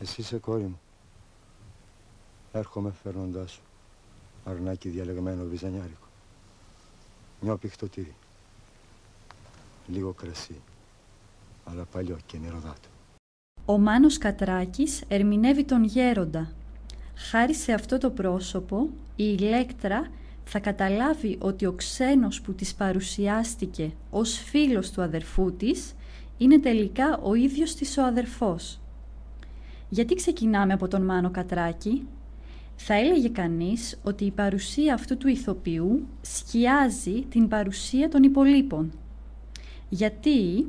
Εσύ είσαι κόρη μου. Έρχομαι φέρνοντάς σου. Αρνάκι διαλεγμένο βυζανιάρικο. Νιώπη χτωτήρι. Λίγο κρασί. Αλλά παλιό και νεροδάτο. Ο Μάνος Κατράκης ερμηνεύει τον γέροντα. Χάρη σε αυτό το πρόσωπο, η Ηλέκτρα θα καταλάβει ότι ο ξένος που της παρουσιάστηκε ως φίλος του αδερφού της είναι τελικά ο ίδιος της ο αδερφός. Γιατί ξεκινάμε από τον Μάνο Κατράκη; Θα έλεγε κανείς ότι η παρουσία αυτού του ηθοποιού σκιάζει την παρουσία των υπολείπων. Γιατί;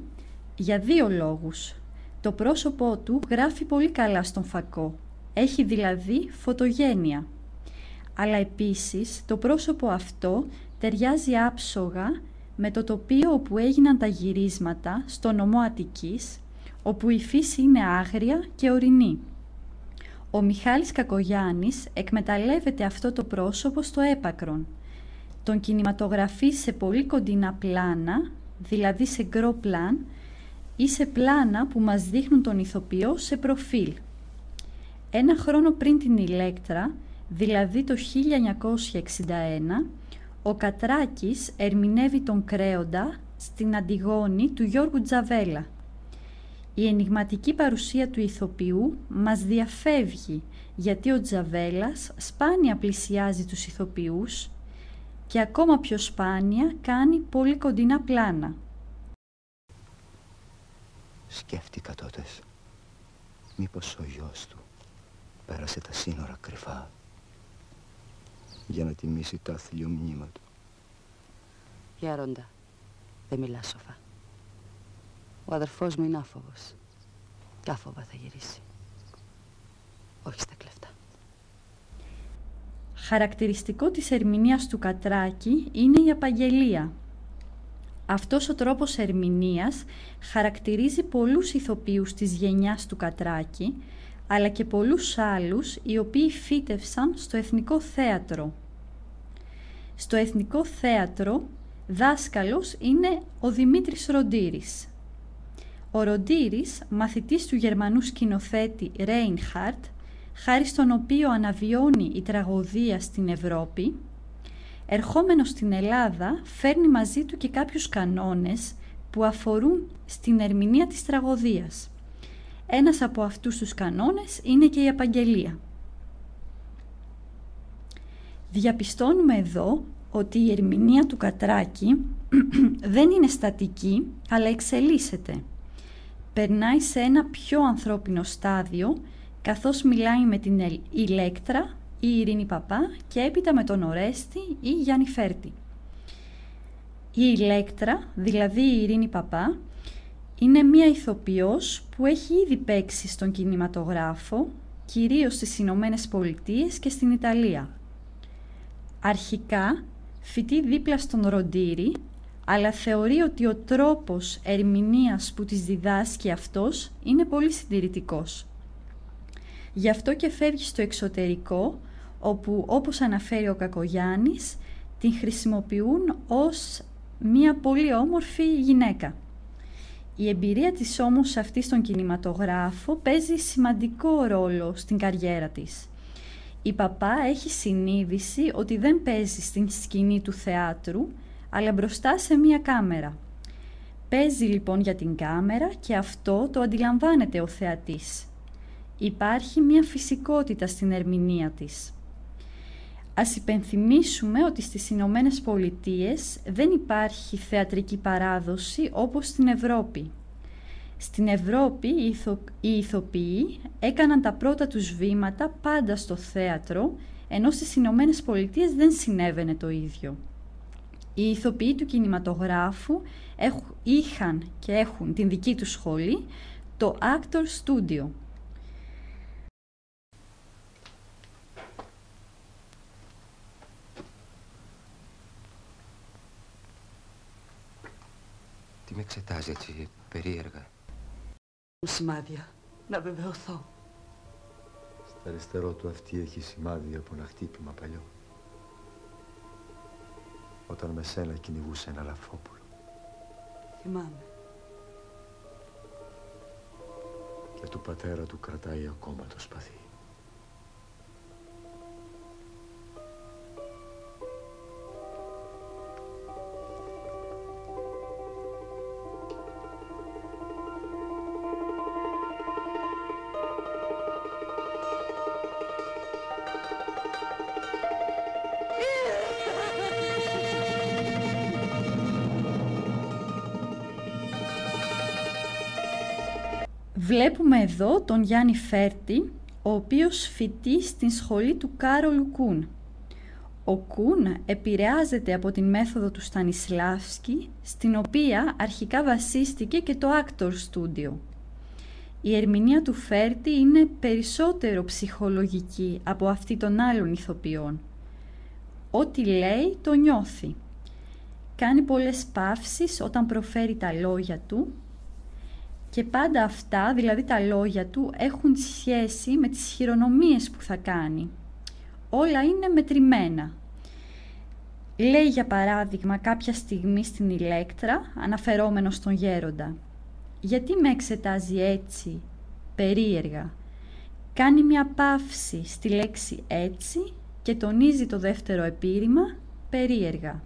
Για δύο λόγους. Το πρόσωπό του γράφει πολύ καλά στον φακό. Έχει δηλαδή φωτογένεια. Αλλά επίσης το πρόσωπο αυτό ταιριάζει άψογα με το τοπίο όπου έγιναν τα γυρίσματα στο νομό Αττικής, όπου η φύση είναι άγρια και ορεινή. Ο Μιχάλης Κακογιάννης εκμεταλλεύεται αυτό το πρόσωπο στο έπακρον. Τον κινηματογραφεί σε πολύ κοντινά πλάνα, δηλαδή σε γκρό πλάν, ή σε πλάνα που μας δείχνουν τον ηθοποιό σε προφίλ. Ένα χρόνο πριν την Ηλέκτρα, δηλαδή το 1961, ο Κατράκης ερμηνεύει τον Κρέοντα στην Αντιγόνη του Γιώργου Τζαβέλα. Η ενηγματική παρουσία του ηθοποιού μας διαφεύγει γιατί ο Τζαβέλας σπάνια πλησιάζει τους ηθοποιούς και ακόμα πιο σπάνια κάνει πολύ κοντινά πλάνα. Σκέφτηκα τότες μήπως ο γιος του πέρασε τα σύνορα κρυφά για να τιμήσει τα θηλιομνήμα του. Γέροντα, δεν μιλάς σοφά. Ο αδερφός μου είναι άφοβος. Κι άφοβα θα γυρίσει. Όχι στα κλεφτά. Χαρακτηριστικό της ερμηνείας του Κατράκη είναι η απαγγελία. Αυτός ο τρόπος ερμηνείας χαρακτηρίζει πολλούς ηθοποιούς της γενιάς του Κατράκη, αλλά και πολλούς άλλους οι οποίοι φύτευσαν στο Εθνικό Θέατρο. Στο Εθνικό Θέατρο δάσκαλος είναι ο Δημήτρης Ροντήρης. Ο Ροντήρης, μαθητής του γερμανού σκηνοθέτη Ρέινχαρτ, χάρη στον οποίο αναβιώνει η τραγωδία στην Ευρώπη, ερχόμενος στην Ελλάδα φέρνει μαζί του και κάποιους κανόνες που αφορούν στην ερμηνεία της τραγωδίας. Ένας από αυτούς τους κανόνες είναι και η απαγγελία. Διαπιστώνουμε εδώ ότι η ερμηνεία του Κατράκη δεν είναι στατική, αλλά εξελίσσεται. Περνάει σε ένα πιο ανθρώπινο στάδιο, καθώς μιλάει με την Ηλέκτρα ή Ειρήνη Παπά και έπειτα με τον Ορέστη ή Γιάννη Φέρτη. Η Ηλέκτρα, δηλαδή η Ειρήνη Παπά, είναι μία ηθοποιός που έχει ήδη παίξει στον κινηματογράφο, κυρίως στις Ηνωμένες Πολιτείες και στην Ιταλία. Αρχικά φοιτεί δίπλα στον Ροντήρη, αλλά θεωρεί ότι ο τρόπος ερμηνείας που της διδάσκει αυτός είναι πολύ συντηρητικός. Γι' αυτό και φεύγει στο εξωτερικό, όπου όπως αναφέρει ο Κακογιάννης, την χρησιμοποιούν ως μία πολύ όμορφη γυναίκα. Η εμπειρία της όμως αυτής στον κινηματογράφο παίζει σημαντικό ρόλο στην καριέρα της. Η παπά έχει συνείδηση ότι δεν παίζει στην σκηνή του θεάτρου, αλλά μπροστά σε μία κάμερα. Παίζει λοιπόν για την κάμερα και αυτό το αντιλαμβάνεται ο θεατής. Υπάρχει μία φυσικότητα στην ερμηνεία της. Ας υπενθυμίσουμε ότι στις Ηνωμένες Πολιτείες δεν υπάρχει θεατρική παράδοση όπως στην Ευρώπη. Στην Ευρώπη οι ηθοποιοί έκαναν τα πρώτα τους βήματα πάντα στο θέατρο, ενώ στις Ηνωμένες Πολιτείες δεν συνέβαινε το ίδιο. Οι ηθοποιοί του κινηματογράφου είχαν και έχουν την δική τους σχολή, το Actor Studio, Τι με εξετάζει έτσι περίεργα; Σημάδια. Να βεβαιωθώ. Στα αριστερό του αυτή έχει σημάδι από ένα χτύπημα παλιό. Όταν με σένα κυνηγούσε ένα λαφόπουλο. Θυμάμαι. Και του πατέρα του κρατάει ακόμα το σπαθί. Βλέπουμε εδώ τον Γιάννη Φέρτη, ο οποίος φοιτεί στην σχολή του Κάρολου Κούν. Ο Κούν επηρεάζεται από την μέθοδο του Στανισλάβσκι, στην οποία αρχικά βασίστηκε και το Actor Studio. Η ερμηνεία του Φέρτη είναι περισσότερο ψυχολογική από αυτή των άλλων ηθοποιών. Ό,τι λέει το νιώθει. Κάνει πολλές παύσεις όταν προφέρει τα λόγια του και πάντα αυτά, δηλαδή τα λόγια του, έχουν σχέση με τις χειρονομίες που θα κάνει. Όλα είναι μετρημένα. Λέει για παράδειγμα κάποια στιγμή στην ηλέκτρα, αναφερόμενος στον γέροντα. Γιατί με εξετάζει έτσι, περίεργα. Κάνει μια παύση στη λέξη έτσι και τονίζει το δεύτερο επίρρημα, περίεργα.